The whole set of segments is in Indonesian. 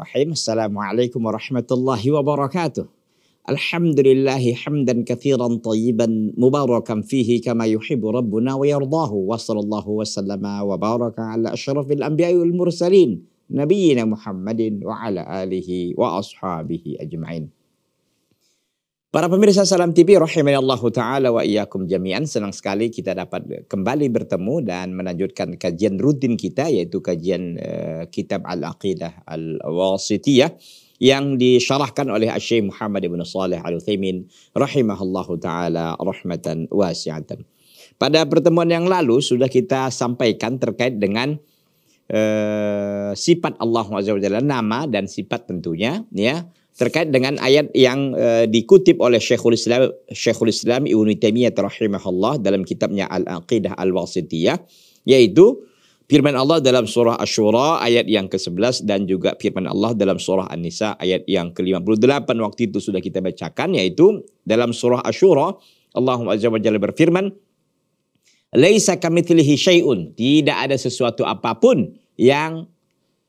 Bismillahirrahmanirrahim. Assalamualaikum warahmatullahi wabarakatuh. Alhamdulillahi hamdan kathiran tayyiban mubarakan fihi kama yuhibu rabbuna wa yardahu. Wa sallallahu wa sallama wa baraka ala ashrafil anbiya wal mursalin. Nabiyyina Muhammadin wa ala alihi wa ashabihi ajma'in. Para pemirsa Salam TV rahimanallahu taala wa iyyakum jami'an. Senang sekali kita dapat kembali bertemu dan melanjutkan kajian rutin kita yaitu kajian uh, kitab Al-Aqidah Al-Wasitiyah yang disyarahkan oleh Syekh Muhammad bin Saleh Al-Utsaimin rahimahullahu taala rahmatan wasi'atan. Pada pertemuan yang lalu sudah kita sampaikan terkait dengan uh, sifat Allah Azza wa nama dan sifat tentunya ya terkait dengan ayat yang uh, dikutip oleh Syekhul Islam Syekhul Islam Ibnu Taimiyah rahimahullah dalam kitabnya Al-Aqidah Al-Wasitiyah yaitu firman Allah dalam surah Asy-Syura ayat yang ke-11 dan juga firman Allah dalam surah An-Nisa ayat yang ke-58 waktu itu sudah kita bacakan yaitu dalam surah Asy-Syura Allah Azza wa Jalla berfirman Laisa kamitslihi syai'un. Tidak ada sesuatu apa pun yang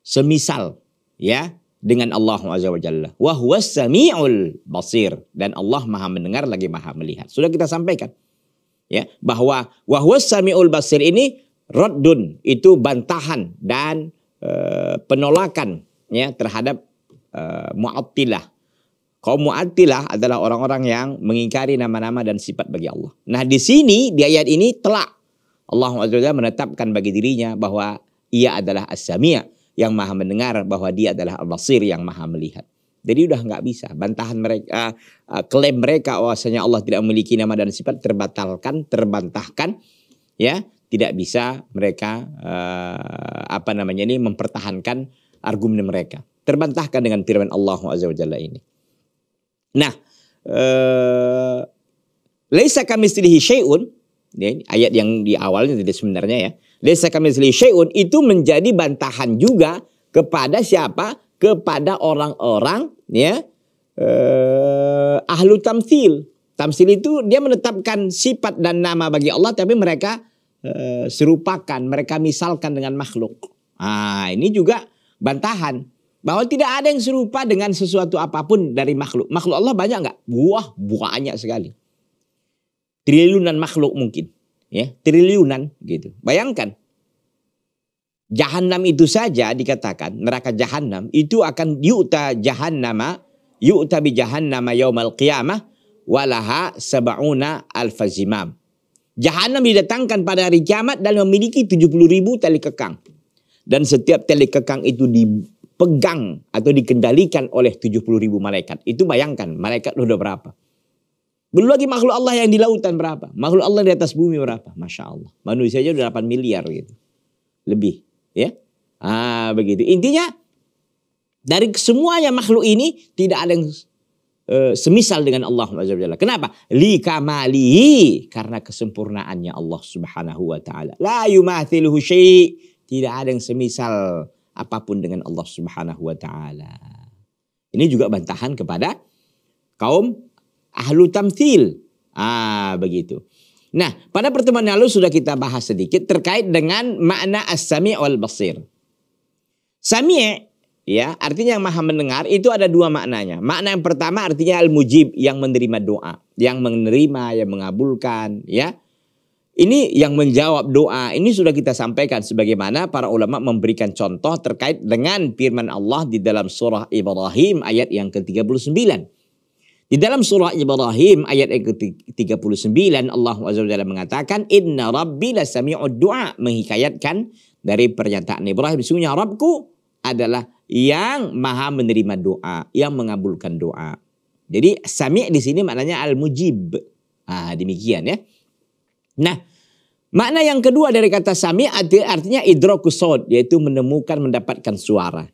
semisal ya dengan Allah Azza wa Jalla. Wa huwas samiul basir dan Allah Maha mendengar lagi Maha melihat. Sudah kita sampaikan. Ya, bahwa wa huwas samiul basir ini raddun itu bantahan dan uh, penolakan ya terhadap uh, Mu'attilah. Kaum Mu'attilah adalah orang-orang yang mengingkari nama-nama dan sifat bagi Allah. Nah, di sini di ayat ini telah Allah Azza wa Jalla menetapkan bagi dirinya bahwa ia adalah as-sami' yang maha mendengar bahwa dia adalah al-basir yang maha melihat. Jadi udah nggak bisa bantahan mereka uh, klaim mereka bahwasanya Allah tidak memiliki nama dan sifat terbatalkan, terbantahkan ya, tidak bisa mereka uh, apa namanya ini mempertahankan argumen mereka. Terbantahkan dengan firman Allah Azza wa Jalla ini. Nah, uh, laisa kamitslihi syai'un ya, ayat yang di awalnya tadi sebenarnya ya Desa kamitsli syai'un itu menjadi bantahan juga kepada siapa? Kepada orang-orang ya eh, ahlu tamsil. Tamsil itu dia menetapkan sifat dan nama bagi Allah tapi mereka eh, serupakan, mereka misalkan dengan makhluk. Ah, ini juga bantahan bahwa tidak ada yang serupa dengan sesuatu apa pun dari makhluk. Makhluk Allah banyak nggak? Buah banyak sekali. Triliunan makhluk mungkin ya triliunan gitu. Bayangkan Jahanam itu saja dikatakan neraka jahanam itu akan yu'ta jahannama yu'ta bi jahannama yaumal qiyamah walaha sab'una alfazimam. Jahanam didatangkan pada hari kiamat dan memiliki 70 ribu tali kekang. Dan setiap tali kekang itu dipegang atau dikendalikan oleh 70 ribu malaikat. Itu bayangkan malaikat udah berapa. Belum lagi makhluk Allah yang di lautan berapa. Makhluk Allah di atas bumi berapa. Masya Allah. Manusia aja udah 8 miliar gitu. Lebih. Ya. Ah, begitu. Intinya dari semuanya makhluk ini tidak ada yang uh, semisal dengan Allah Kenapa? Li kamalihi karena kesempurnaannya Allah Subhanahu wa taala. La yumathiluhu syai' tidak ada yang semisal apa pun dengan Allah Subhanahu wa taala. Ini juga bantahan kepada kaum ahlu tamthil. Ah, begitu. Nah, pada pertemuan lalu sudah kita bahas sedikit terkait dengan makna as-sami' wal basir. Sami' ya, artinya yang maha mendengar itu ada dua maknanya. Makna yang pertama artinya al-mujib yang menerima doa, yang menerima, yang mengabulkan, ya. Ini yang menjawab doa. Ini sudah kita sampaikan sebagaimana para ulama memberikan contoh terkait dengan firman Allah di dalam surah Ibrahim ayat yang ke-39. Di dalam surah Ibrahim ayat yang ke-39 Allah SWT mengatakan inna rabbi lasami'ud du'a menghikayatkan dari pernyataan Ibrahim sesungguhnya Rabbku adalah yang maha menerima doa, yang mengabulkan doa. Jadi sami' di sini maknanya al-mujib. Ah demikian ya. Nah, makna yang kedua dari kata sami' artinya idrokus yaitu menemukan mendapatkan suara.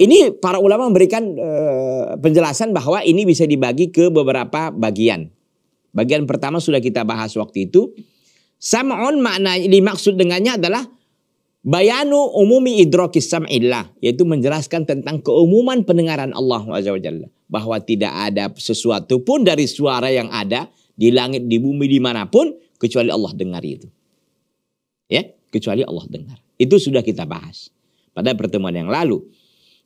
Ini para ulama memberikan uh, penjelasan bahwa ini bisa dibagi ke beberapa bagian. Bagian pertama sudah kita bahas waktu itu. Sam'un makna dimaksud dengannya adalah bayanu umumi idrokis sam'illah. Yaitu menjelaskan tentang keumuman pendengaran Allah SWT. Bahwa tidak ada sesuatu pun dari suara yang ada di langit, di bumi, di mana pun. Kecuali Allah dengar itu. Ya, kecuali Allah dengar. Itu sudah kita bahas pada pertemuan yang lalu.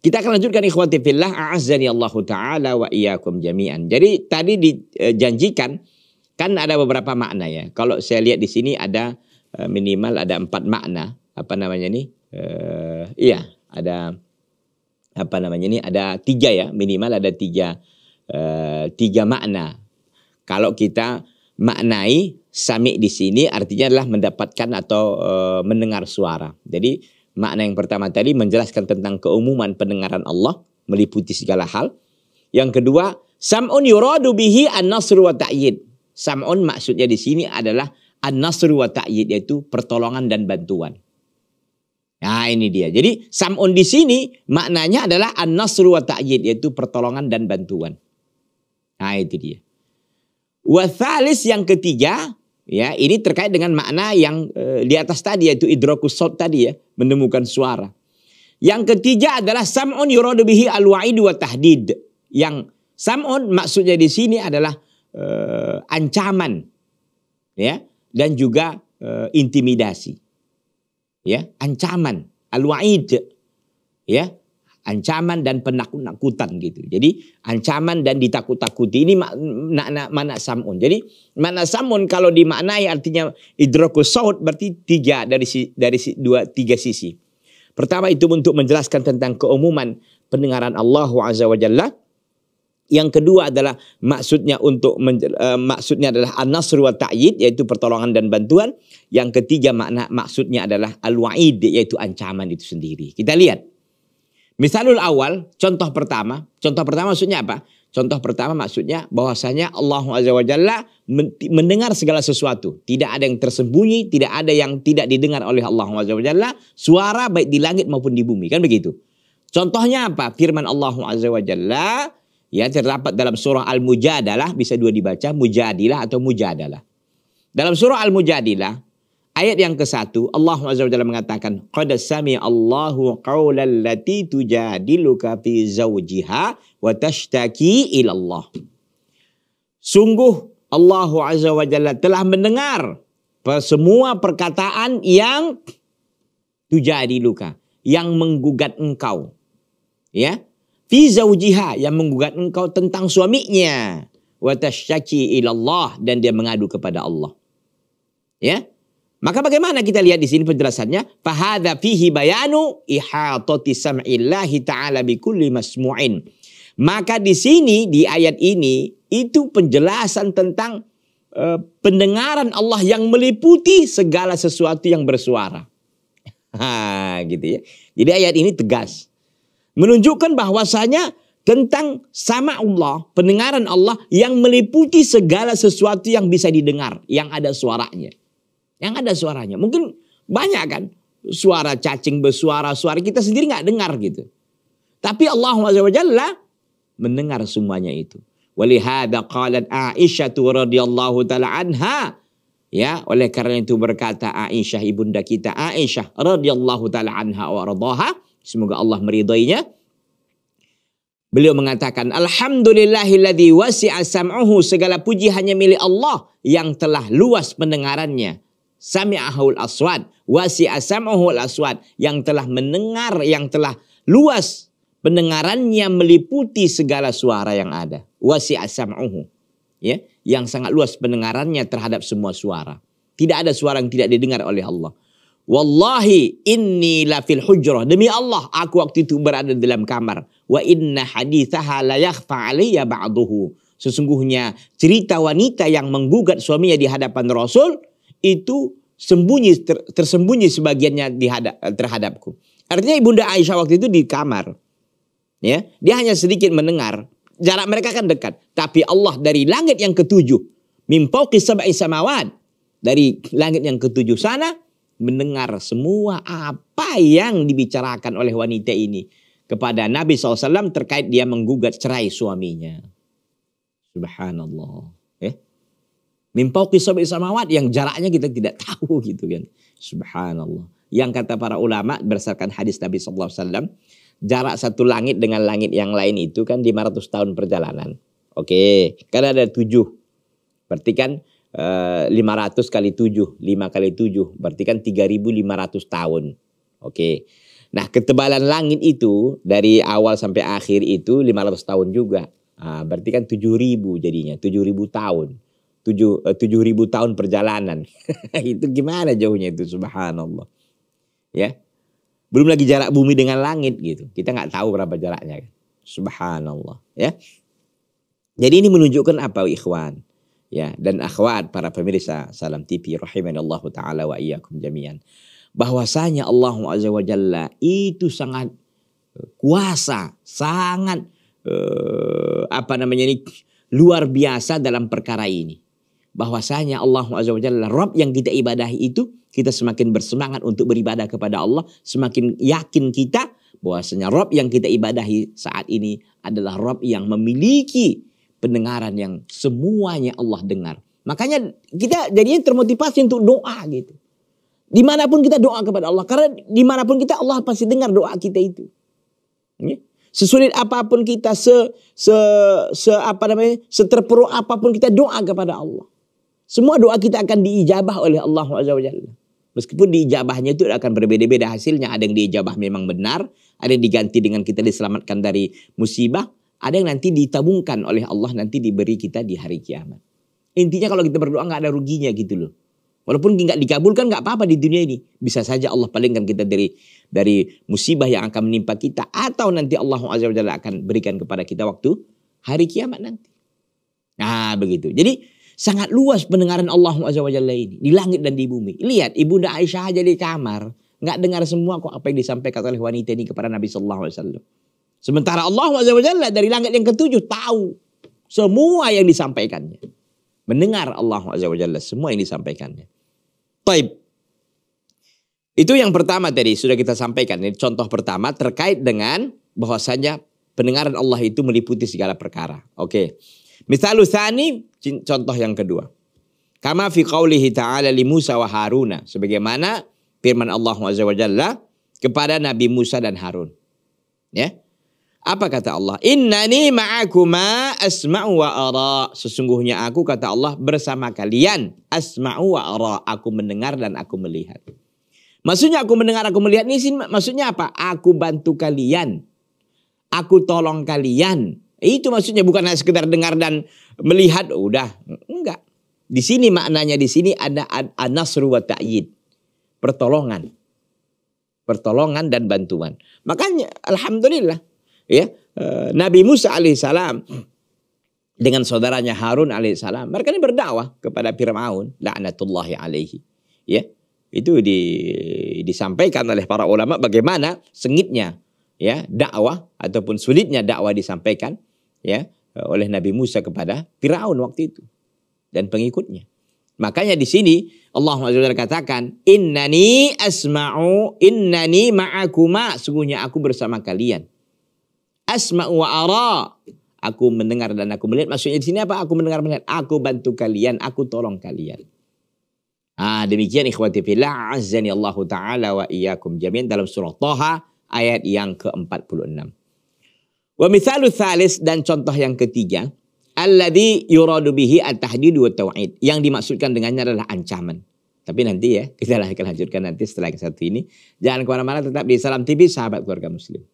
Kita akan lanjutkan ikhwati fillah a'azzani Allah taala wa iyyakum jami'an. Jadi tadi dijanjikan kan ada beberapa makna ya. Kalau saya lihat di sini ada eh, minimal ada empat makna. Apa namanya nih? Uh, iya, ada apa namanya ini? Ada tiga ya minimal ada tiga uh, tiga makna. Kalau kita maknai sami di sini artinya adalah mendapatkan atau uh, mendengar suara. Jadi Makna yang pertama tadi menjelaskan tentang keumuman pendengaran Allah meliputi segala hal. Yang kedua, sam'un yuradu bihi an-nasr wa ta'yid. Sam'un maksudnya di sini adalah an-nasr wa ta'yid yaitu pertolongan dan bantuan. Nah, ini dia. Jadi sam'un di sini maknanya adalah an-nasr wa ta'yid yaitu pertolongan dan bantuan. Nah, itu dia. Wa yang ketiga Ya, ini terkait dengan makna yang e, di atas tadi yaitu idrokus sot tadi ya, menemukan suara. Yang ketiga adalah sam'un yuradu bihi wa tahdid. Yang sam'un maksudnya di sini adalah e, ancaman ya dan juga e, intimidasi. Ya, ancaman al-wa'id ya ancaman dan penakut-nakutan gitu. Jadi ancaman dan ditakut-takuti ini makna mana samun. Jadi makna samun kalau dimaknai artinya idrokus saut berarti tiga dari dari dua tiga sisi. Pertama itu untuk menjelaskan tentang keumuman pendengaran Allah Azza wa. Yang kedua adalah maksudnya untuk uh, maksudnya adalah an-nasr wa ta'yid yaitu pertolongan dan bantuan. Yang ketiga makna maksudnya adalah al-wa'id yaitu ancaman itu sendiri. Kita lihat Misalul awal, contoh pertama. Contoh pertama maksudnya apa? Contoh pertama maksudnya bahwasanya Allah Azza wa Jalla mendengar segala sesuatu. Tidak ada yang tersembunyi, tidak ada yang tidak didengar oleh Allah Azza wa Jalla. Suara baik di langit maupun di bumi. Kan begitu. Contohnya apa? Firman Allah Azza wa Jalla ya terdapat dalam surah Al-Mujadalah bisa dua dibaca Mujadilah atau Mujadalah. Dalam surah Al-Mujadilah Ayat yang ke satu, Allah SWT mengatakan, Qad sami Allahu qawlan lati tujadiluka fi zawjiha wa tashtaki ilallah. Sungguh Allah Azza wa Jalla telah mendengar semua perkataan yang tujadiluka, yang menggugat engkau. Ya, fi zawjiha yang menggugat engkau tentang suaminya. Wa ilallah dan dia mengadu kepada Allah. Ya, maka bagaimana kita lihat di sini penjelasannya? Fahada fihi bayanu ihatati sam'illahi ta'ala bikulli masmu'in. Maka di sini di ayat ini itu penjelasan tentang uh, pendengaran Allah yang meliputi segala sesuatu yang bersuara. Ha, gitu ya. Jadi ayat ini tegas. Menunjukkan bahwasanya tentang sama Allah, pendengaran Allah yang meliputi segala sesuatu yang bisa didengar, yang ada suaranya yang ada suaranya. Mungkin banyak kan suara cacing bersuara, suara kita sendiri nggak dengar gitu. Tapi Allah SWT mendengar semuanya itu. Walihada qalat Aisyah radhiyallahu taala anha ya oleh karena itu berkata Aisyah ibunda kita Aisyah radhiyallahu taala anha wa radhaha semoga Allah meridainya Beliau mengatakan, Alhamdulillahilladzi wasi'a sam'uhu. Segala puji hanya milik Allah yang telah luas pendengarannya sami'ahul aswad wasi'a sam'ahul aswad yang telah mendengar yang telah luas pendengarannya meliputi segala suara yang ada wasi'a sam'uhu ya yang sangat luas pendengarannya terhadap semua suara tidak ada suara yang tidak didengar oleh Allah Wallahi inni la fil hujrah. Demi Allah, aku waktu itu berada dalam kamar. Wa inna hadithaha la yakhfa alaiya ba'duhu. Sesungguhnya cerita wanita yang menggugat suaminya di hadapan Rasul itu sembunyi ter, tersembunyi sebagiannya di hadap, terhadapku. Artinya ibunda Aisyah waktu itu di kamar. Ya, dia hanya sedikit mendengar. Jarak mereka kan dekat, tapi Allah dari langit yang ketujuh, mimpauki sab'i samawat, dari langit yang ketujuh sana mendengar semua apa yang dibicarakan oleh wanita ini kepada Nabi SAW terkait dia menggugat cerai suaminya. Subhanallah. Mimpauki sab'i samawat yang jaraknya kita tidak tahu gitu kan. Subhanallah. Yang kata para ulama berdasarkan hadis Nabi SAW, jarak satu langit dengan langit yang lain itu kan 500 tahun perjalanan. Oke, karena ada tujuh. Berarti kan eh, 500 kali tujuh, 5 kali tujuh. Berarti kan 3500 tahun. Oke. Nah, ketebalan langit itu dari awal sampai akhir itu 500 tahun juga. Nah, berarti kan 7000 jadinya, 7000 tahun. 7 7000 tahun perjalanan. itu gimana jauhnya itu subhanallah. Ya. Belum lagi jarak bumi dengan langit gitu. Kita nggak tahu berapa jaraknya. Subhanallah, ya. Jadi ini menunjukkan apa ikhwan? Ya, dan akhwat para pemirsa Salam TV rahimanallahu taala wa iyyakum jami'an bahwasanya Allah Azza wa Jalla itu sangat eh, kuasa, sangat uh, apa namanya ini luar biasa dalam perkara ini. Bahwasanya Allah Azza wa Jalla Rabb yang kita ibadahi itu kita semakin bersemangat untuk beribadah kepada Allah, semakin yakin kita bahwasanya Rabb yang kita ibadahi saat ini adalah Rabb yang memiliki pendengaran yang semuanya Allah dengar. Makanya kita jadinya termotivasi untuk doa gitu. Di mana pun kita doa kepada Allah. Karena di mana pun kita Allah pasti dengar doa kita itu. Sesulit apa pun kita, se, se, se apa namanya, seterpuruk apa pun kita doa kepada Allah. Semua doa kita akan diijabah oleh Allah SWT. Meskipun diijabahnya itu akan berbeda-beda hasilnya. Ada yang diijabah memang benar, ada yang diganti dengan kita diselamatkan dari musibah, ada yang nanti ditabungkan oleh Allah nanti diberi kita di hari kiamat. Intinya kalau kita berdoa nggak ada ruginya gitu loh. Walaupun nggak dikabulkan nggak apa-apa di dunia ini. Bisa saja Allah palingkan kita dari dari musibah yang akan menimpa kita atau nanti Allah Azza akan berikan kepada kita waktu hari kiamat nanti. Nah, begitu. Jadi sangat luas pendengaran Allah wa ini di langit dan di bumi. Lihat Ibunda Aisyah aja di kamar nggak dengar semua kok apa yang disampaikan oleh wanita ini kepada Nabi Sallallahu Alaihi Wasallam. Sementara Allah wa dari langit yang ketujuh tahu semua yang disampaikannya. Mendengar Allah wa semua yang disampaikannya. Taib. Itu yang pertama tadi sudah kita sampaikan. Ini contoh pertama terkait dengan bahwasanya pendengaran Allah itu meliputi segala perkara. Oke. Misalnya thani contoh yang kedua. Kama fi qawlihi ta'ala li Musa wa Haruna. Sebagaimana firman Allah Jalla kepada Nabi Musa dan Harun. Ya. Apa kata Allah? Innani ma'akuma asma'u wa ara. Sesungguhnya aku kata Allah bersama kalian. Asma'u wa ara. Aku mendengar dan aku melihat. Maksudnya aku mendengar, aku melihat ini maksudnya apa? Aku bantu kalian. Aku tolong kalian. Itu maksudnya bukan hanya sekedar dengar dan melihat. Udah, enggak. Di sini maknanya di sini ada anasru wa ta'yid. Pertolongan. Pertolongan dan bantuan. Makanya alhamdulillah ya eh, Nabi Musa alaihissalam dengan saudaranya Harun alaihissalam mereka ini berdakwah kepada Fir'aun laknatullahi alaihi ya itu di, disampaikan oleh para ulama bagaimana sengitnya ya dakwah ataupun sulitnya dakwah disampaikan ya oleh Nabi Musa kepada Firaun waktu itu dan pengikutnya. Makanya di sini Allah SWT katakan innani asma'u innani ma'akuma sungguhnya aku bersama kalian asma'u wa ara. Aku mendengar dan aku melihat. Maksudnya di sini apa? Aku mendengar melihat. Aku bantu kalian. Aku tolong kalian. Ah, demikian ikhwati fillah azzani Allah taala wa iyyakum jami'an dalam surah Thaha ayat yang ke-46. Wa mithalu thalis dan contoh yang ketiga, alladhi yuradu bihi at-tahdid wa tauhid. Yang dimaksudkan dengannya adalah ancaman. Tapi nanti ya, kita akan lanjutkan nanti setelah yang satu ini. Jangan ke mana-mana, tetap di Salam TV, sahabat keluarga muslim.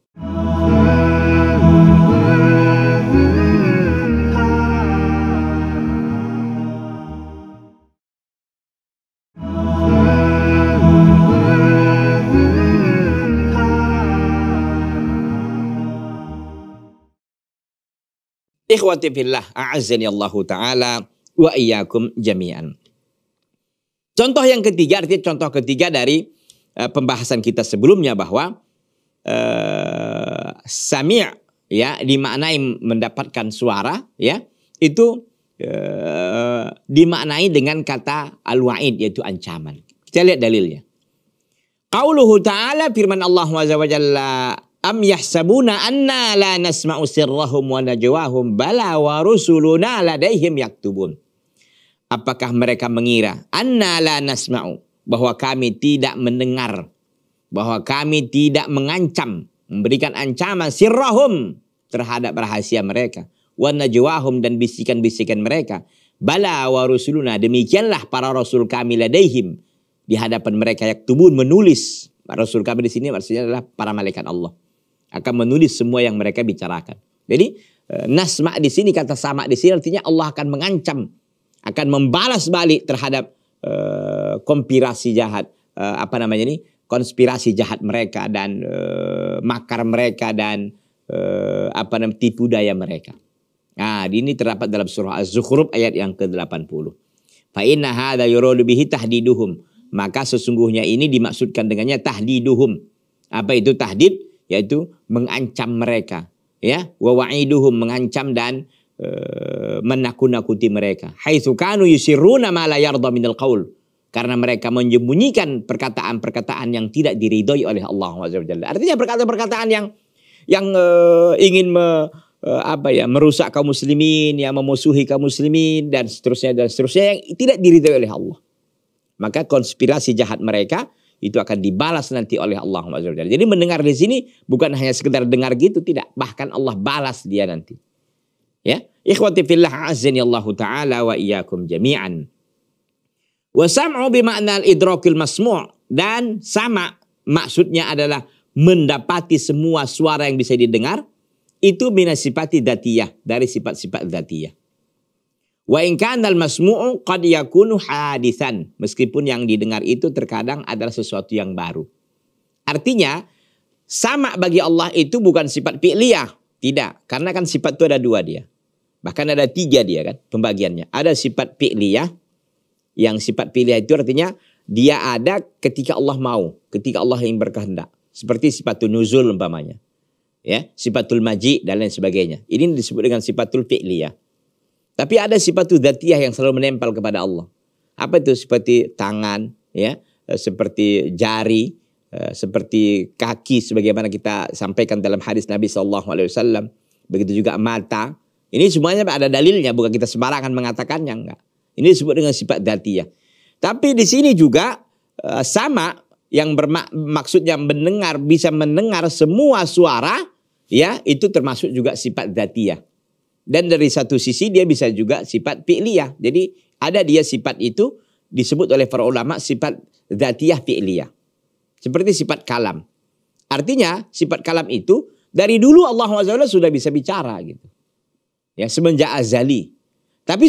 Ikhwati fillah, a'azzani Allah Ta'ala wa iyyakum jami'an. Contoh yang ketiga, artinya contoh ketiga dari uh, pembahasan kita sebelumnya bahwa uh, sami' ya dimaknai mendapatkan suara ya itu uh, dimaknai dengan kata al-wa'id yaitu ancaman. Kita lihat dalilnya. Qauluhu ta'ala firman Allah wa jalla Am yahsabuna anna la nasma'u sirrahum wa najwahum bala wa rusuluna ladaihim yaktubun. Apakah mereka mengira anna la nasma'u? Bahwa kami tidak mendengar. Bahwa kami tidak mengancam. Memberikan ancaman sirrahum terhadap rahasia mereka. Wa najwahum dan bisikan-bisikan mereka. Bala wa rusuluna demikianlah para rasul kami ladaihim. Di hadapan mereka yang tubun menulis. Rasul kami di sini maksudnya adalah para malaikat Allah akan menulis semua yang mereka bicarakan. Jadi eh, nasma di sini kata sama di sini artinya Allah akan mengancam, akan membalas balik terhadap uh, konspirasi jahat uh, apa namanya ini konspirasi jahat mereka dan uh, makar mereka dan uh, apa namanya tipu daya mereka. Nah, ini terdapat dalam surah Az-Zukhruf ayat yang ke-80. Fa inna hadza yuradu bihi tahdiduhum. Maka sesungguhnya ini dimaksudkan dengannya tahdiduhum. Apa itu tahdid? Yaitu mengancam mereka. Ya, wa wa'iduhum mengancam dan uh, menakut-nakuti mereka. Haitsu kanu yusirruna ma la yarda minal qaul. Karena mereka menyembunyikan perkataan-perkataan yang tidak diridhoi oleh Allah Artinya perkataan-perkataan yang yang uh, ingin me, uh, apa ya merusak kaum muslimin, yang memusuhi kaum muslimin dan seterusnya dan seterusnya yang tidak diridhoi oleh Allah. Maka konspirasi jahat mereka itu akan dibalas nanti oleh Allah Jadi mendengar di sini bukan hanya sekedar dengar gitu, tidak. Bahkan Allah balas dia nanti. Ya, ikhwati fillah azani Allah taala wa iyyakum jami'an. Wa sam'u bima'na al-idrakil masmu' dan sama maksudnya adalah mendapati semua suara yang bisa didengar itu minasipati datiyah dari sifat-sifat datiyah. Wa in kana al-masmu'u qad yakunu hadisan meskipun yang didengar itu terkadang adalah sesuatu yang baru. Artinya sama bagi Allah itu bukan sifat fi'liyah, tidak, karena kan sifat itu ada dua dia. Bahkan ada tiga dia kan pembagiannya. Ada sifat fi'liyah yang sifat fi'liyah itu artinya dia ada ketika Allah mau, ketika Allah yang berkehendak. Seperti sifatul nuzul umpamanya ya sifatul maji dan lain sebagainya. Ini disebut dengan sifatul fi'liyah. Tapi ada sifatul dzatiyah yang selalu menempel kepada Allah. Apa itu? Seperti tangan, ya, eh, seperti jari, eh, seperti kaki sebagaimana kita sampaikan dalam hadis Nabi Shallallahu alaihi wasallam. Begitu juga mata. Ini semuanya ada dalilnya, bukan kita sembarangan mengatakannya enggak. Ini disebut dengan sifat dzatiyah. Tapi di sini juga eh, sama yang bermaksudnya mendengar bisa mendengar semua suara ya itu termasuk juga sifat zatiyah dan dari satu sisi dia bisa juga sifat fi'liyah jadi ada dia sifat itu disebut oleh para ulama sifat zatiyah fi'liyah seperti sifat kalam artinya sifat kalam itu dari dulu Allah SWT sudah bisa bicara gitu ya semenjak azali tapi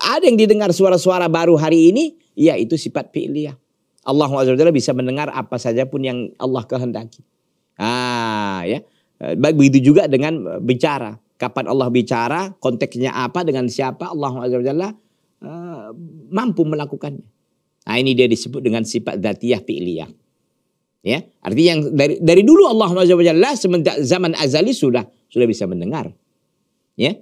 ada yang didengar suara-suara baru hari ini ya itu sifat fi'liyah Allah SWT bisa mendengar apa saja pun yang Allah kehendaki. Ah, ya. Eh, begitu juga dengan eh, bicara. Kapan Allah bicara, konteksnya apa, dengan siapa, Allah SWT uh, mampu melakukannya. Nah ini dia disebut dengan sifat datiyah fi'liyah. Ya, artinya yang dari dari dulu Allah SWT semenjak zaman azali sudah sudah bisa mendengar. Ya.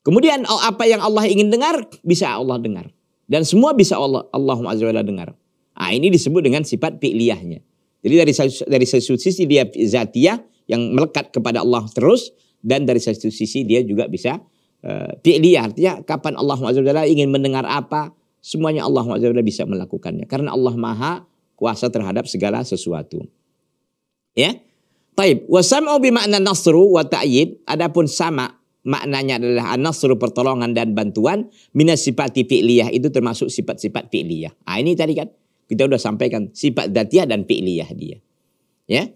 Kemudian oh, apa yang Allah ingin dengar bisa Allah dengar dan semua bisa Allah Allah SWT dengar. Ah ini disebut dengan sifat fi'liyahnya. Jadi dari dari sisi dia zatiyah yang melekat kepada Allah terus dan dari satu sisi dia juga bisa uh, artinya kapan Allah SWT ingin mendengar apa semuanya Allah SWT bisa melakukannya karena Allah Maha kuasa terhadap segala sesuatu. Ya. Taib. Wasam'u bimakna nasru wa ta'yid. Adapun sama maknanya adalah an-nasru pertolongan dan bantuan. Minas sifat fi'liyah itu termasuk sifat-sifat fi'liyah. Ah ini tadi kan. Kita sudah sampaikan sifat datiah dan fi'liyah dia. Ya.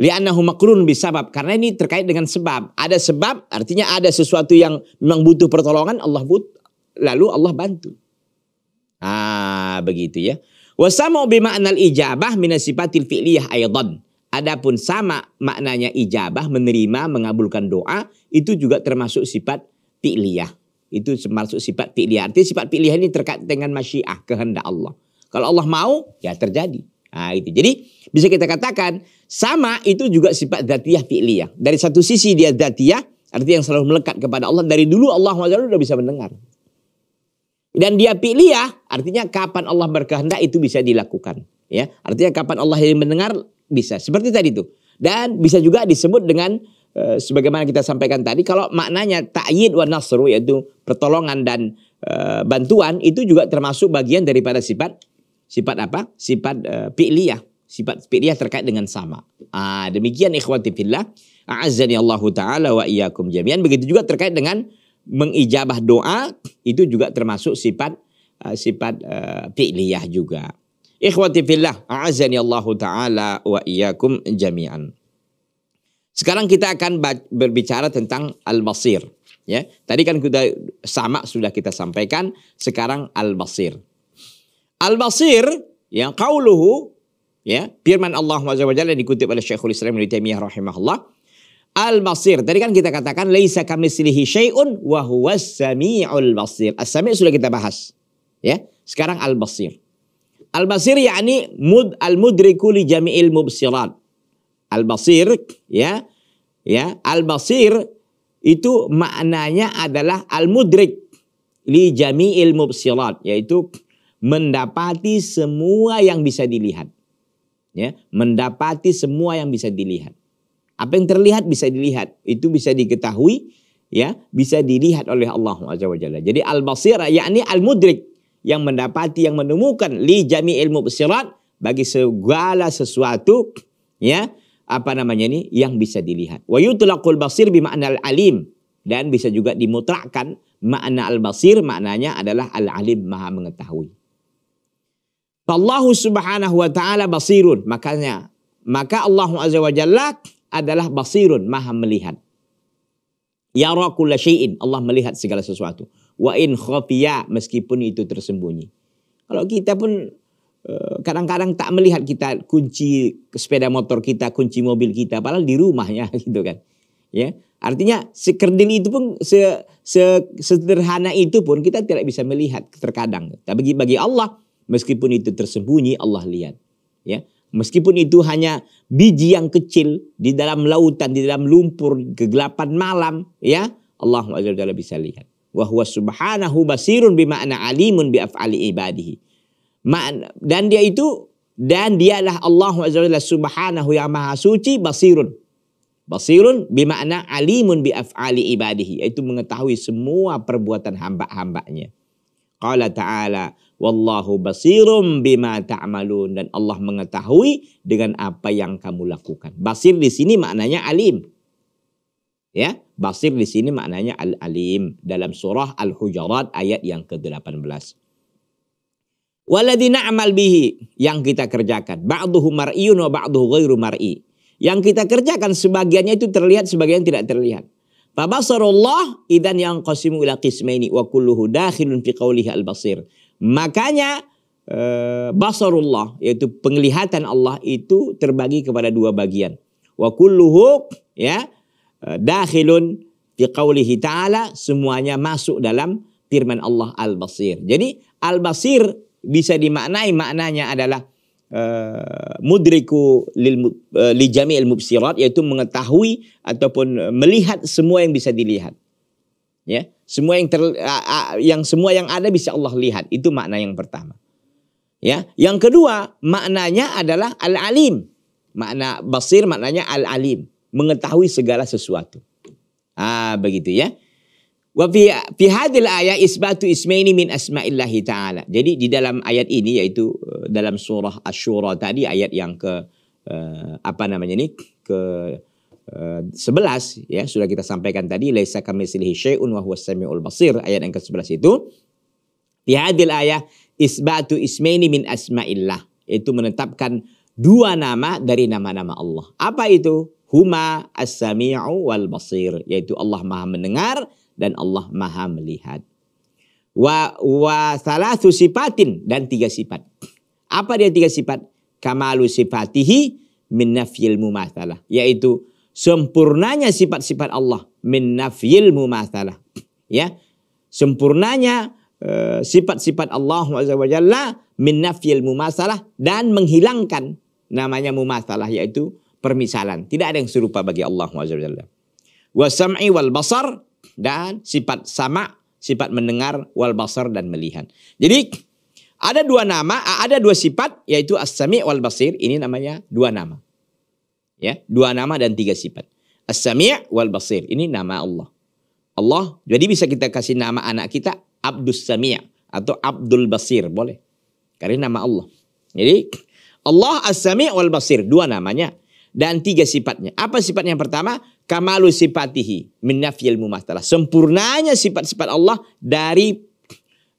Li'annahu makrun bisabab. Karena ini terkait dengan sebab. Ada sebab artinya ada sesuatu yang memang butuh pertolongan Allah but lalu Allah bantu. Ah, begitu ya. Wasamu bima'nal ijabah minasifatil fi'liyah aydan. Adapun sama maknanya ijabah menerima mengabulkan doa itu juga termasuk sifat fi'liyah. Itu termasuk sifat fi'liyah. Artinya sifat fi'liyah ini terkait dengan masyiah, kehendak Allah. Kalau Allah mau, ya terjadi. Nah, itu. Jadi bisa kita katakan sama itu juga sifat dzatiyah fi'liyah. Dari satu sisi dia dzatiyah, artinya yang selalu melekat kepada Allah. Dari dulu Allah SWT sudah bisa mendengar. Dan dia fi'liyah, artinya kapan Allah berkehendak itu bisa dilakukan. Ya, artinya kapan Allah yang mendengar bisa. Seperti tadi itu. Dan bisa juga disebut dengan uh, sebagaimana kita sampaikan tadi kalau maknanya ta'yid wa nasru yaitu pertolongan dan uh, bantuan itu juga termasuk bagian daripada sifat Sifat apa? Sifat uh, fi'liyah. Sifat fi'liyah terkait dengan sama. Ah, demikian ikhwati fillah. A'azzani Allahu Ta'ala wa iyyakum jami'an. Begitu juga terkait dengan mengijabah doa. Itu juga termasuk sifat uh, sifat uh, fi'liyah juga. Ikhwati fillah, a'azani Allah taala wa iyyakum jami'an. Sekarang kita akan berbicara tentang al-basir. Ya, tadi kan kita sama sudah kita sampaikan. Sekarang al-basir. Al-basir yang qauluhu ya firman Allah Azza wa Jalla dikutip oleh Syekhul Islam Ibnu Taimiyah rahimahullah Al-Basir. Tadi kan kita katakan laisa kamitslihi syai'un wa huwas samiul basir. As-sami' sudah kita bahas. Ya. Sekarang al-basir. Al-basir yakni mud al-mudriku li jami'il mubsirat. Al-basir ya. Ya, al-basir itu maknanya adalah al-mudrik li jami'il mubsirat yaitu mendapati semua yang bisa dilihat. Ya, mendapati semua yang bisa dilihat. Apa yang terlihat bisa dilihat, itu bisa diketahui, ya, bisa dilihat oleh Allah Jalla. Jadi al-basir yakni al-mudrik yang mendapati yang menemukan li jami ilmu besirat bagi segala sesuatu ya apa namanya ini yang bisa dilihat. Wa yutlaqul basir bi al-alim dan bisa juga dimutrakkan makna al-basir maknanya adalah al-alim maha mengetahui. Allah subhanahu wa ta'ala basirun. Makanya maka Allah azza wa jalla adalah basirun, maha melihat. Ya kulla syai'in, Allah melihat segala sesuatu. Wa in khafiya, meskipun itu tersembunyi. Kalau kita pun eh, kadang-kadang tak melihat kita kunci sepeda motor kita, kunci mobil kita, padahal di rumahnya gitu kan. Ya, artinya sekerdil itu pun se, se, sederhana itu pun kita tidak bisa melihat terkadang. Tapi bagi Allah, meskipun itu tersembunyi, Allah lihat. Ya, Meskipun itu hanya biji yang kecil di dalam lautan, di dalam lumpur, kegelapan malam, ya Allah SWT bisa lihat. Wahwa subhanahu basirun bima'na alimun bi'af'ali ibadihi. Dan dia itu, dan dialah Allah SWT subhanahu yang maha suci basirun. Basirun bima'na alimun bi'af'ali ibadihi. Yaitu mengetahui semua perbuatan hamba-hambanya. Qala ta'ala Wallahu basirum bima ta'malun dan Allah mengetahui dengan apa yang kamu lakukan. Basir di sini maknanya alim. Ya, basir di sini maknanya al-alim dalam surah Al-Hujurat ayat yang ke-18. Waladina amal bihi yang kita kerjakan. Ba'duhu mar'iyun wa ba'duhu ghairu mar'i. Yang kita kerjakan sebagiannya itu terlihat, sebagian tidak terlihat. Fabasarullah idan yang qasimu ila qismaini wa kulluhu dakhilun fi qawlihi al-basir. Makanya eh, basarullah yaitu penglihatan Allah itu terbagi kepada dua bagian. Wa kulluhu ya eh, dakhilun fi qaulihi ta'ala semuanya masuk dalam firman Allah Al-Basir. Jadi Al-Basir bisa dimaknai maknanya adalah uh, mudriku lil uh, li jami'il mubsirat yaitu mengetahui ataupun melihat semua yang bisa dilihat. Ya. Semua yang ter, yang semua yang ada bisa Allah lihat. Itu makna yang pertama. Ya, yang kedua maknanya adalah al-alim. Makna basir maknanya al-alim, mengetahui segala sesuatu. Ah, begitu ya. Wa fi ayat isbatu ismaini min asma'illahi taala. Jadi di dalam ayat ini yaitu eh, dalam surah Asy-Syura tadi ayat yang ke uh, apa namanya ini? ke 11 ya sudah kita sampaikan tadi laisa kamitslihi syai'un wa huwas samiul basir ayat yang ke-11 itu di hadil ayat isbatu ismaini min asma'illah itu menetapkan dua nama dari nama-nama Allah. Apa itu? Huma as-sami'u wal basir yaitu Allah Maha mendengar dan Allah Maha melihat. Wa wa salatu sifatin dan tiga sifat. Apa dia tiga sifat? Kamalu sifatihi min nafyil mumatsalah yaitu sempurnanya sifat-sifat Allah. Min nafyil mumatsalah ya. Sempurnanya uh, sifat-sifat Allah Jalla min nafyil mumatsalah dan menghilangkan namanya mumatsalah yaitu permisalan. Tidak ada yang serupa bagi Allah Jalla. Wa sam'i wal basar dan sifat sama sifat mendengar wal basar dan melihat. Jadi ada dua nama, ada dua sifat yaitu as-sami' wal basir. Ini namanya dua nama. Ya, dua nama dan tiga sifat. As-Sami' wal Basir. Ini nama Allah. Allah, jadi bisa kita kasih nama anak kita Abdus Sami' atau Abdul Basir, boleh. Karena nama Allah. Jadi Allah As-Sami' wal Basir, dua namanya dan tiga sifatnya. Apa sifatnya yang pertama? Kamalu sifatihi min nafyil. Sempurnanya sifat-sifat Allah dari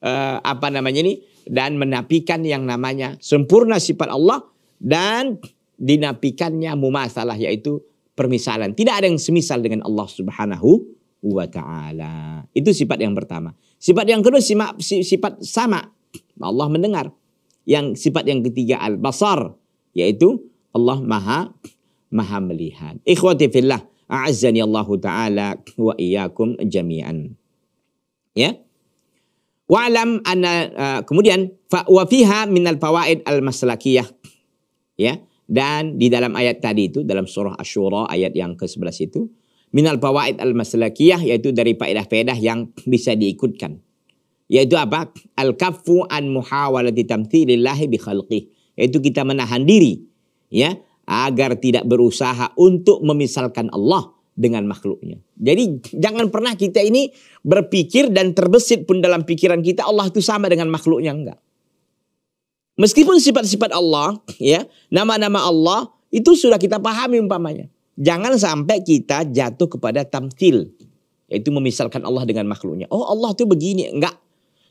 uh, apa namanya ini? dan menapikan yang namanya sempurna sifat Allah dan dinapikannya mumasalah yaitu permisalan. Tidak ada yang semisal dengan Allah Subhanahu wa taala. Itu sifat yang pertama. Sifat yang kedua sifat, sama. Allah mendengar. Yang sifat yang ketiga al-basar yaitu Allah Maha Maha melihat. Ikhwati fillah, a'azzani Allah taala wa iyyakum jami'an. Ya. Wa'lam anna uh, kemudian wa fiha minal fawaid al-maslakiyah. Ya. Dan di dalam ayat tadi itu dalam surah Asy-Syura ayat yang ke-11 itu minal fawaid al-maslakiyah yaitu dari faedah-faedah yang bisa diikutkan. Yaitu apa? Al-kaffu an muhawalati tamthilillahi bi khalqih. Yaitu kita menahan diri ya agar tidak berusaha untuk memisalkan Allah dengan makhluknya. Jadi jangan pernah kita ini berpikir dan terbesit pun dalam pikiran kita Allah itu sama dengan makhluknya enggak. Meskipun sifat-sifat Allah, ya, nama-nama Allah itu sudah kita pahami umpamanya. Jangan sampai kita jatuh kepada tamtil, yaitu memisalkan Allah dengan makhluknya. Oh Allah itu begini, enggak.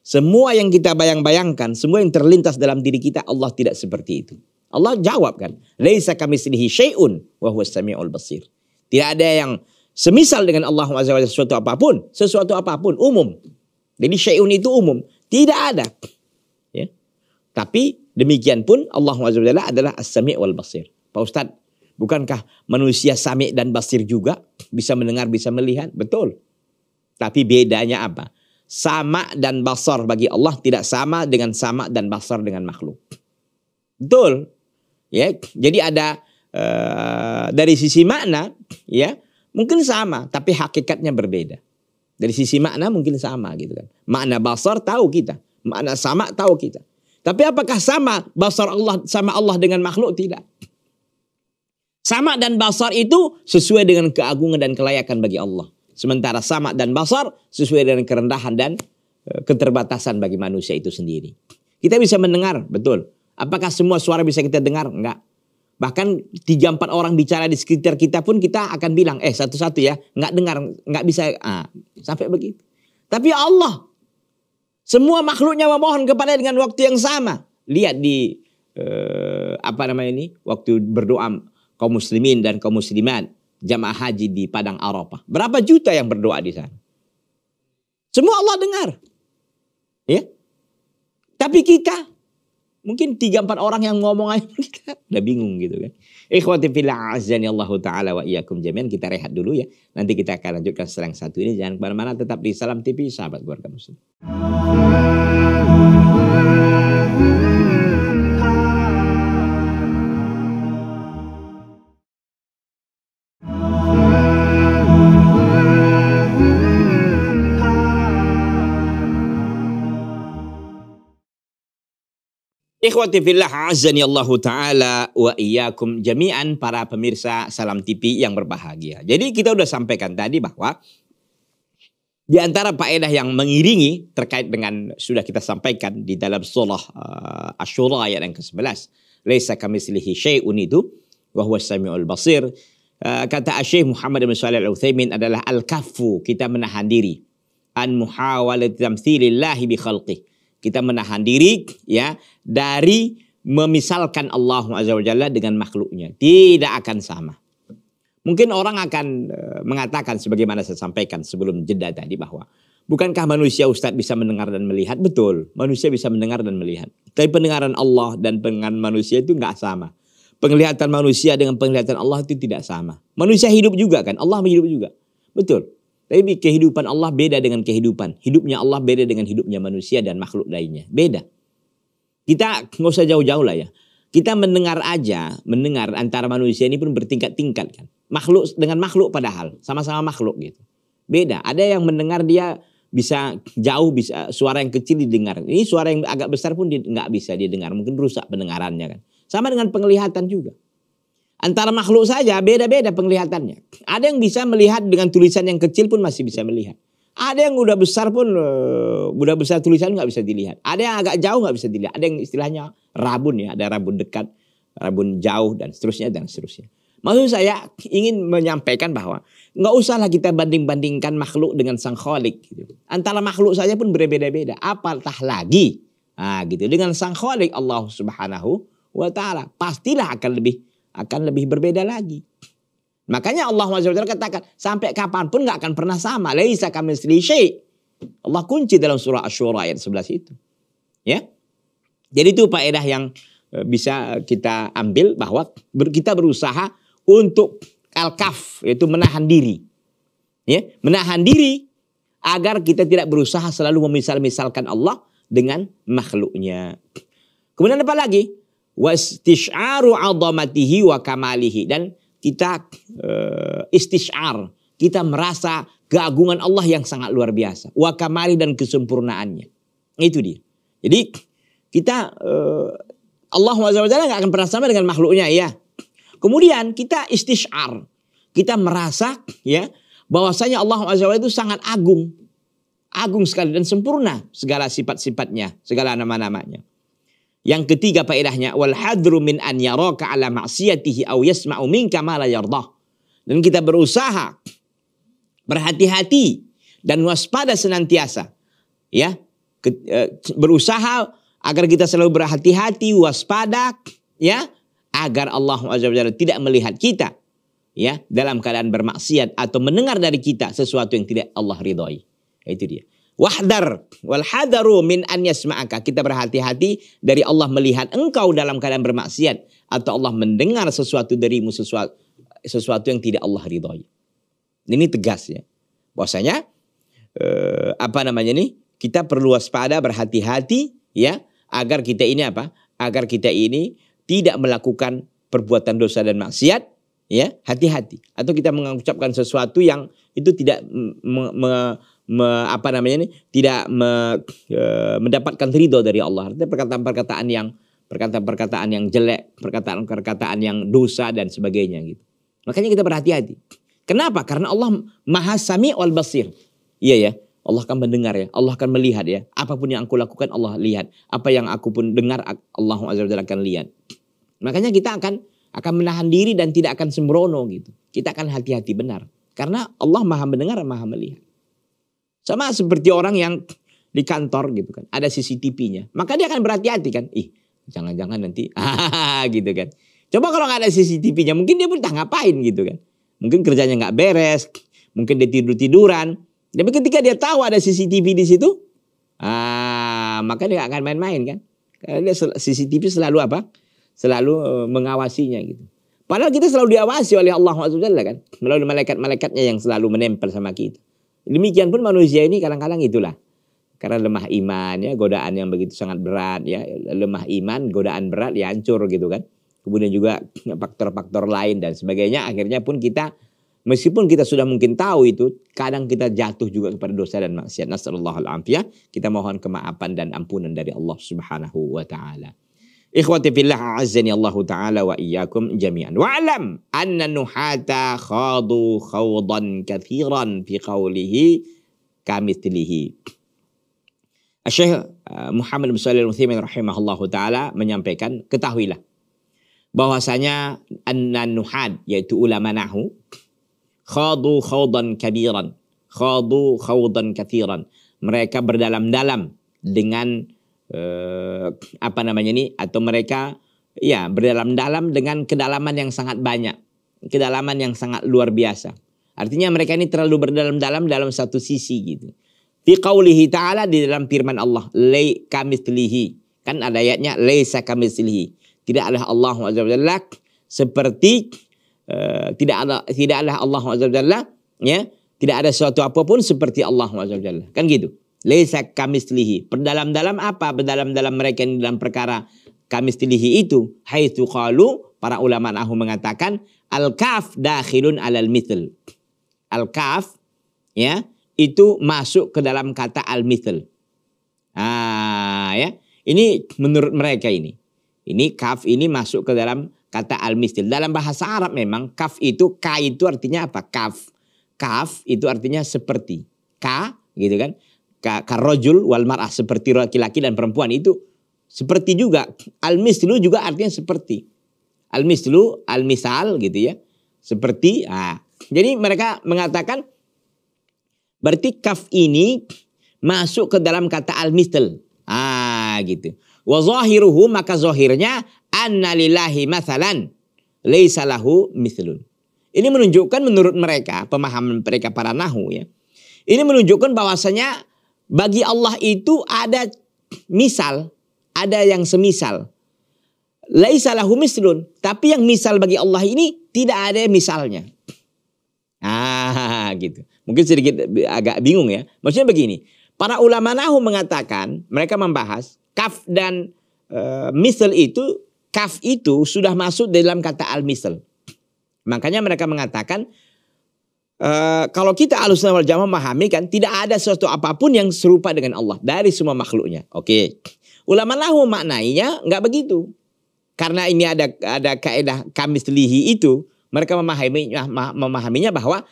Semua yang kita bayang-bayangkan, semua yang terlintas dalam diri kita, Allah tidak seperti itu. Allah jawab kan, "Laisa kamitslihi syai'un wa samiul basir." Tidak ada yang semisal dengan Allah SWT sesuatu apa pun, sesuatu apa pun umum. Jadi syai'un itu umum, tidak ada. Tapi demikian pun Allah SWT adalah as-sami' wal basir. Pak Ustadz, bukankah manusia sami' dan basir juga bisa mendengar, bisa melihat? Betul. Tapi bedanya apa? sama dan basar bagi Allah tidak sama dengan sama dan basar dengan makhluk. Betul. Ya, jadi ada uh, dari sisi makna ya, mungkin sama tapi hakikatnya berbeda. Dari sisi makna mungkin sama gitu kan. Makna basar tahu kita, makna sama tahu kita. Tapi apakah sama basar Allah sama Allah dengan makhluk tidak? Sama dan basar itu sesuai dengan keagungan dan kelayakan bagi Allah. Sementara sama dan basar sesuai dengan kerendahan dan eh, keterbatasan bagi manusia itu sendiri. Kita bisa mendengar, betul. Apakah semua suara bisa kita dengar? Enggak. Bahkan tiga empat orang bicara di sekitar kita pun kita akan bilang, eh satu-satu ya, enggak dengar, enggak bisa, ah, sampai begitu. Tapi Allah, semua makhluknya memohon kepada dengan waktu yang sama. Lihat di eh, apa namanya ini, waktu berdoa kaum muslimin dan kaum muslimat jamaah haji di Padang Arafah. Berapa juta yang berdoa di sana? Semua Allah dengar. Ya. Tapi kita mungkin tiga empat orang yang ngomong aja kita udah bingung gitu kan. Ikhwati fillah azani Allah taala wa iyyakum jami'an kita rehat dulu ya. Nanti kita akan lanjutkan setelah yang satu ini jangan ke mana mana tetap di Salam TV sahabat keluarga muslim. Ikhwati fillah azani Allah taala wa iyyakum jami'an para pemirsa Salam TV yang berbahagia. Jadi kita sudah sampaikan tadi bahwa di antara faedah yang mengiringi terkait dengan sudah kita sampaikan di dalam surah uh, Asy-Syura ayat yang ke-11, laisa kamitslihi syai'un itu wa huwas samiul basir. Uh, kata Syekh Muhammad bin Shalih Al-Utsaimin adalah al-kaffu, kita menahan diri an muhawalati tamtsilillahi bi khalqihi kita menahan diri ya dari memisalkan Allah Azza wa dengan makhluknya. Tidak akan sama. Mungkin orang akan eh, mengatakan sebagaimana saya sampaikan sebelum jeda tadi bahwa bukankah manusia Ustadz bisa mendengar dan melihat? Betul, manusia bisa mendengar dan melihat. Tapi pendengaran Allah dan pendengaran manusia itu nggak sama. Penglihatan manusia dengan penglihatan Allah itu tidak sama. Manusia hidup juga kan, Allah hidup juga. Betul. Tapi kehidupan Allah beda dengan kehidupan. Hidupnya Allah beda dengan hidupnya manusia dan makhluk lainnya. Beda. Kita nggak usah jauh-jauh lah ya. Kita mendengar aja, mendengar antara manusia ini pun bertingkat-tingkat kan. Makhluk dengan makhluk padahal, sama-sama makhluk gitu. Beda. Ada yang mendengar dia bisa jauh, bisa suara yang kecil didengar. Ini suara yang agak besar pun nggak bisa didengar. Mungkin rusak pendengarannya kan. Sama dengan penglihatan juga. Antara makhluk saja beda-beda penglihatannya. Ada yang bisa melihat dengan tulisan yang kecil pun masih bisa melihat. Ada yang udah besar pun uh, udah besar tulisan nggak bisa dilihat. Ada yang agak jauh nggak bisa dilihat. Ada yang istilahnya rabun ya, ada rabun dekat, rabun jauh dan seterusnya dan seterusnya. Maksud saya ingin menyampaikan bahwa nggak usahlah kita banding-bandingkan makhluk dengan sang kholik. Gitu. Antara makhluk saja pun berbeda-beda. Apatah lagi, Ah gitu. Dengan sang Khalik Allah Subhanahu wa taala pastilah akan lebih akan lebih berbeda lagi. Makanya Allah SWT katakan sampai kapan pun nggak akan pernah sama. Laisa kami syai. Allah kunci dalam surah Ash-Shura ayat 11 itu. Ya. Jadi itu faedah yang e, bisa kita ambil bahwa kita berusaha untuk al-kaf yaitu menahan diri. Ya, menahan diri agar kita tidak berusaha selalu memisal-misalkan Allah dengan makhluknya. Kemudian apa lagi? Wastish'aru 'azamatihi wa kamalihi dan kita uh, istisyar, kita merasa keagungan Allah yang sangat luar biasa, wa kamali dan kesempurnaannya. Itu dia. Jadi kita uh, Allah SWT nggak akan pernah sama dengan makhluknya ya. Kemudian kita istisyar, kita merasa ya bahwasanya Allah SWT itu sangat agung, agung sekali dan sempurna segala sifat-sifatnya, segala nama-namanya. Yang ketiga faedahnya wal hadru min an yaraka ala ma'siyatihi aw yasma'u minka ma la yardah. Dan kita berusaha berhati-hati dan waspada senantiasa ya e, berusaha agar kita selalu berhati-hati waspada ya agar Allah SWT tidak melihat kita ya dalam keadaan bermaksiat atau mendengar dari kita sesuatu yang tidak Allah ridhoi. Itu dia. Wahdar wal hadaru min an yasma'aka. Kita berhati-hati dari Allah melihat engkau dalam keadaan bermaksiat atau Allah mendengar sesuatu darimu sesuatu sesuatu yang tidak Allah ridhoi. Ini tegas ya. Bahwasanya eh, apa namanya ini? Kita perlu waspada, berhati-hati ya agar kita ini apa? Agar kita ini tidak melakukan perbuatan dosa dan maksiat ya hati-hati atau kita mengucapkan sesuatu yang itu tidak me, me, me, apa namanya ini tidak me, e, mendapatkan ridho dari Allah. Artinya perkataan-perkataan yang perkataan-perkataan yang jelek, perkataan-perkataan yang dosa dan sebagainya gitu. Makanya kita berhati-hati. Kenapa? Karena Allah Maha Sami wal Basir. Iya ya. Allah akan mendengar ya. Allah akan melihat ya. Apa pun yang aku lakukan Allah lihat. Apa yang aku pun dengar Allah akan lihat. Makanya kita akan akan menahan diri dan tidak akan sembrono gitu. Kita akan hati-hati benar. Karena Allah maha mendengar maha melihat. Sama seperti orang yang di kantor gitu kan. Ada CCTV-nya. Maka dia akan berhati-hati kan. Ih jangan-jangan nanti gitu kan. Coba kalau nggak ada CCTV-nya mungkin dia pun tak ngapain gitu kan. Mungkin kerjanya nggak beres. Mungkin dia tidur-tiduran. Tapi ketika dia tahu ada CCTV di situ. Ah, maka dia akan main-main kan. Karena dia CCTV selalu apa? Selalu eh, mengawasinya gitu. Padahal kita selalu diawasi oleh Allah SWT kan. Melalui malaikat-malaikatnya yang selalu menempel sama kita. Demikian pun manusia ini kadang-kadang itulah. Karena lemah iman ya, godaan yang begitu sangat berat ya. Lemah iman, godaan berat ya hancur gitu kan. Kemudian juga faktor-faktor lain dan sebagainya. Akhirnya pun kita Meskipun kita sudah mungkin tahu itu, kadang kita jatuh juga kepada dosa dan maksiat. Nasallallahu al Kita mohon kemaafan dan ampunan dari Allah Subhanahu wa taala. Ikhwati fillah azzani Allah Ta'ala wa iyyakum jami'an. Wa'lam anna nuhata khadu khawdan kathiran fi qawlihi kamithlihi. Syekh uh, Muhammad bin Shalih Al-Utsaimin rahimahullah taala menyampaikan ketahuilah bahwasanya anna nuhad yaitu ulama nahu khadu khawdan kabiran khadu khawdan kathiran mereka berdalam-dalam dengan eh, apa namanya ini atau mereka ya berdalam-dalam dengan kedalaman yang sangat banyak, kedalaman yang sangat luar biasa. Artinya mereka ini terlalu berdalam-dalam dalam satu sisi gitu. Fi qaulihi ta'ala di dalam firman Allah, lay kamitslihi. Kan ada ayatnya laisa kamitslihi. Tidak ada Allah Subhanahu seperti uh, tidak ada tidak ada Allah Subhanahu ya, tidak ada sesuatu apa pun seperti Allah Subhanahu Kan gitu. Laisa kamislihi. Berdalam-dalam apa? Berdalam-dalam mereka yang dalam perkara kamislihi itu. Haitsu qalu para ulama nahu mengatakan al-kaf dakhilun alal mithl. Al-kaf ya itu masuk ke dalam kata al-mithl. Ah ya. Ini menurut mereka ini. Ini kaf ini masuk ke dalam kata al-mithl. Dalam bahasa Arab memang kaf itu ka itu artinya apa? Kaf. Kaf itu artinya seperti. Ka gitu kan karojul wal mar'ah seperti laki-laki dan perempuan itu seperti juga al mislu juga artinya seperti al mislu al misal gitu ya seperti ah jadi mereka mengatakan berarti kaf ini masuk ke dalam kata al misl ah gitu. Wa zahiruhu maka zahirnya anna lillahi mathalan laisa lahu mithlun. Ini menunjukkan menurut mereka, pemahaman mereka para nahu ya. Ini menunjukkan bahwasanya bagi Allah itu ada misal, ada yang semisal. Laisa lahu mislun, tapi yang misal bagi Allah ini tidak ada misalnya. Ah, gitu. Mungkin sedikit agak bingung ya. Maksudnya begini, para ulama nahu mengatakan, mereka membahas kaf dan uh, misal itu, kaf itu sudah masuk dalam kata al-misal. Makanya mereka mengatakan uh, kalau kita alusna wal jamaah memahami kan tidak ada sesuatu apa pun yang serupa dengan Allah dari semua makhluknya. Oke. Okay. Ulama lahu maknainya nggak begitu. Karena ini ada ada kaidah kamislihi itu, mereka memahaminya memahaminya bahwa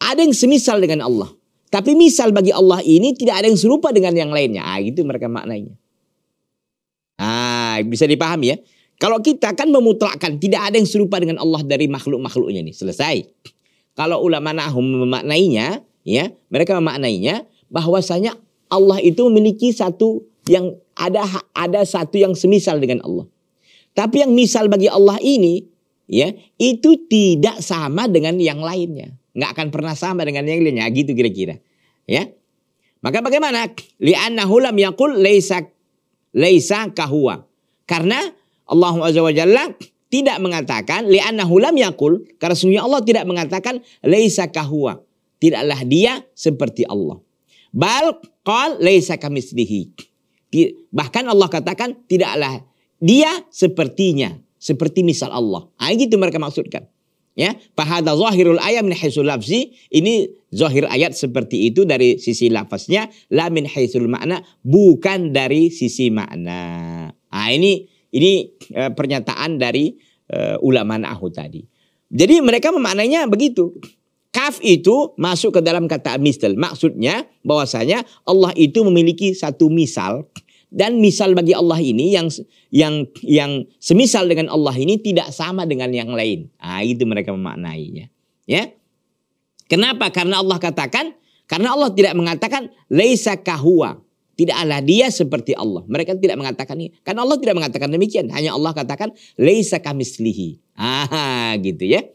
ada yang semisal dengan Allah. Tapi misal bagi Allah ini tidak ada yang serupa dengan yang lainnya. Ah, gitu mereka maknanya. Ah, bisa dipahami ya. Kalau kita kan memutlakkan tidak ada yang serupa dengan Allah dari makhluk-makhluknya nih. Selesai. Kalau ulama nahum memaknainya, ya, mereka memaknainya bahwasanya Allah itu memiliki satu yang ada ada satu yang semisal dengan Allah. Tapi yang misal bagi Allah ini, ya, itu tidak sama dengan yang lainnya. Nggak akan pernah sama dengan yang lainnya. Gitu kira-kira. Ya. Maka bagaimana? Li'annahu lam yakul laisa laisa kahua. Karena Allah Azza wa Jalla tidak mengatakan li'annahu lam yakul karena sesungguhnya Allah tidak mengatakan laisa kahwa. Tidaklah dia seperti Allah. Bal qal laisa kamislihi. Bahkan Allah katakan tidaklah dia sepertinya, seperti misal Allah. Ah gitu mereka maksudkan. Ya, fahada zahirul ayat min haisul lafzi. Ini zahir ayat seperti itu dari sisi lafaznya, la min haisul makna, bukan dari sisi makna. Ah ini ini uh, pernyataan dari uh, ulama nahu tadi. Jadi mereka memaknainya begitu. Kaf itu masuk ke dalam kata misal. Maksudnya bahwasanya Allah itu memiliki satu misal dan misal bagi Allah ini yang yang yang semisal dengan Allah ini tidak sama dengan yang lain. Ah itu mereka memaknainya. Ya. Kenapa? Karena Allah katakan karena Allah tidak mengatakan laisa kahwa. Tidaklah dia seperti Allah. Mereka tidak mengatakan ini. Karena Allah tidak mengatakan demikian. Hanya Allah katakan, Laisa kamislihi. Ah, gitu ya.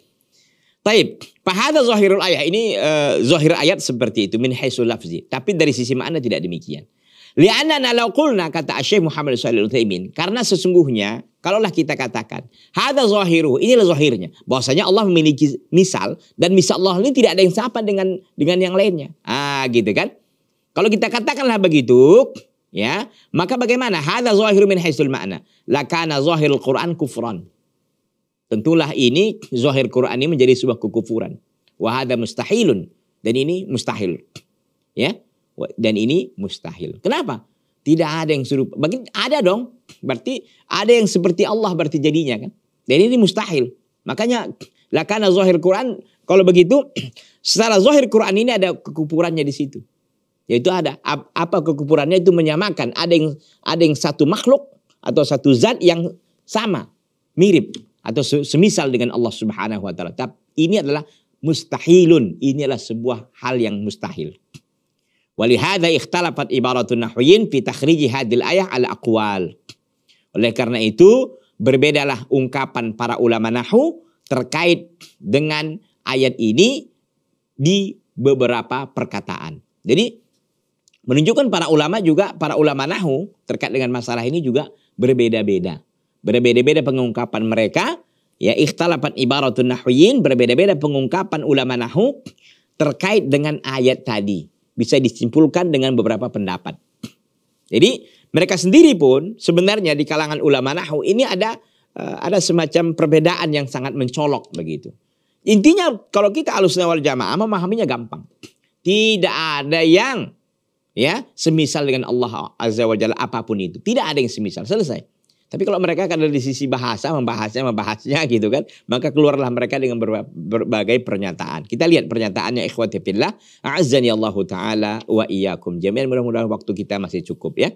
Taib. Pahada zahirul ayat. Ini uh, zahir ayat seperti itu. Min haisul lafzi. Tapi dari sisi makna tidak demikian. Lianna law kata Syekh Muhammad Shalih karena sesungguhnya kalaulah kita katakan hada zahiru inilah zahirnya bahwasanya Allah memiliki misal dan misal Allah ini tidak ada yang sama dengan dengan yang lainnya. Ah gitu kan? Kalau kita katakanlah begitu, ya, maka bagaimana? Hadza zahiru min haitsul ma'na. Lakana zahirul Quran kufran. Tentulah ini zahir Quran ini menjadi sebuah kekufuran. Wa hadza mustahilun dan ini mustahil. Ya. Dan ini mustahil. Kenapa? Tidak ada yang serupa. Bagi ada dong. Berarti ada yang seperti Allah berarti jadinya kan. Dan ini mustahil. Makanya lakana zahir Quran kalau begitu secara zahir Quran ini ada kekufurannya di situ. Yaitu ada apa kekufurannya itu menyamakan. Ada yang ada yang satu makhluk atau satu zat yang sama, mirip atau semisal dengan Allah Subhanahu wa taala. Tapi ini adalah mustahilun. Ini adalah sebuah hal yang mustahil. Walihada ikhtalafat ibaratun nahwiyin fi takhriji hadil ayah al aqwal. Oleh karena itu, berbedalah ungkapan para ulama nahu terkait dengan ayat ini di beberapa perkataan. Jadi Menunjukkan para ulama juga, para ulama nahu terkait dengan masalah ini juga berbeda-beda. Berbeda-beda pengungkapan mereka. Ya ikhtalafat ibaratun nahwiyin, berbeda-beda pengungkapan ulama nahu terkait dengan ayat tadi. Bisa disimpulkan dengan beberapa pendapat. Jadi mereka sendiri pun sebenarnya di kalangan ulama nahu ini ada uh, ada semacam perbedaan yang sangat mencolok begitu. Intinya kalau kita alusna wal jamaah memahaminya gampang. Tidak ada yang ya semisal dengan Allah azza wa jalla apa pun itu. Tidak ada yang semisal selesai. Tapi kalau mereka kan dari sisi bahasa membahasnya membahasnya gitu kan maka keluarlah mereka dengan berbagai pernyataan. Kita lihat pernyataannya ikhwati fillah. Azzani Allah taala wa iyyakum jami'an. Mudah-mudahan waktu kita masih cukup ya.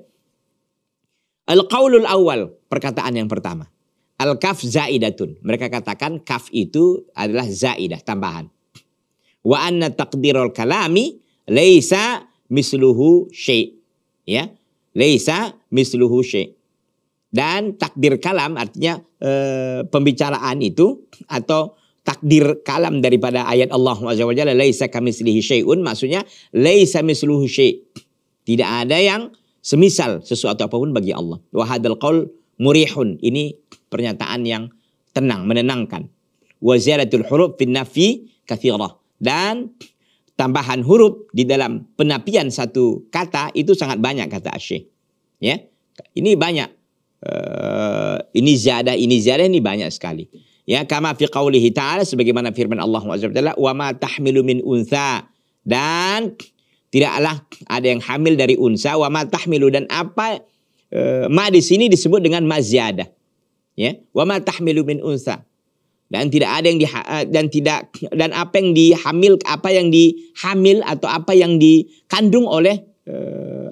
Al qaulul awal perkataan yang pertama. Al kaf zaidatun. Mereka katakan kaf itu adalah zaidah tambahan. Wa anna taqdirul kalami laisa misluhu syai' ya Laisa misluhu syai. Dan takdir kalam artinya e, pembicaraan itu atau takdir kalam daripada ayat Allah wa Jalla laisa kamitslihi syai'un maksudnya laisa misluhu syai'. Tidak ada yang semisal sesuatu apa pun bagi Allah. Wa hadzal qaul murihun. Ini pernyataan yang tenang, menenangkan. Wa ziyadatul huruf fin nafi kathirah. Dan tambahan huruf di dalam penapian satu kata itu sangat banyak kata Asyik. Ya. Ini banyak. Uh, ini ziyadah, ini ziyadah ini banyak sekali. Ya, kama fi qaulihi ta'ala sebagaimana firman Allah SWT, wa ma tahmilu min untha dan tidaklah ada yang hamil dari unsa wa ma tahmilu dan apa e, ma di sini disebut dengan maziada. Ya, wa ma tahmilu min untha dan tidak ada yang di dan tidak dan apa yang dihamil apa yang dihamil atau apa yang dikandung oleh e,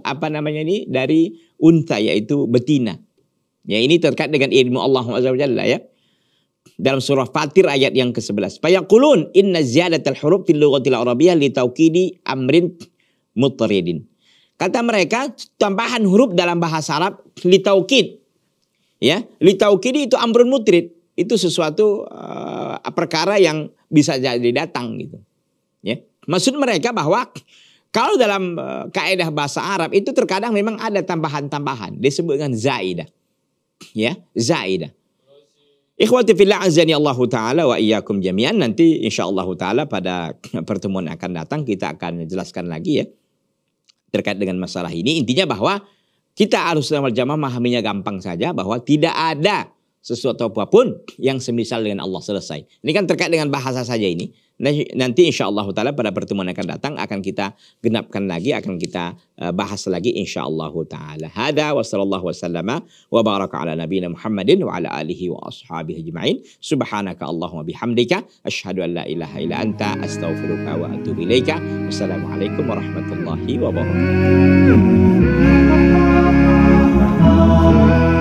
apa namanya ini dari unta yaitu betina. Ya ini terkait dengan ilmu Allah SWT ya dalam surah Fatir ayat yang ke-11. Fayaqulun inna ziyadatal huruf fil lughatil arabiyyah li taukidi amrin mutridin. Kata mereka tambahan huruf dalam bahasa Arab li taukid. Ya, li taukidi itu amrun mutrid. Itu sesuatu uh, perkara yang bisa jadi datang gitu. Ya. Maksud mereka bahwa kalau dalam uh, kaidah bahasa Arab itu terkadang memang ada tambahan-tambahan disebut dengan zaidah. Ya, zaidah. Ikhwati fillah azani Allah taala wa iyyakum jami'an nanti insyaallah taala pada pertemuan akan datang kita akan jelaskan lagi ya terkait dengan masalah ini intinya bahwa kita harus dalam jamaah memahaminya gampang saja bahwa tidak ada sesuatu apa pun yang semisal dengan Allah selesai. Ini kan terkait dengan bahasa saja ini. Nanti insya Allah taala pada pertemuan akan datang akan kita genapkan lagi, akan kita uh, bahas lagi insya Allah taala. Hada wa sallallahu wasallama wa baraka ala nabiyina Muhammadin wa ala alihi wa ashabihi ajma'in. Subhanaka Allahumma bihamdika asyhadu an la ilaha illa anta astaghfiruka wa atubu ilaika. Wassalamualaikum warahmatullahi wabarakatuh.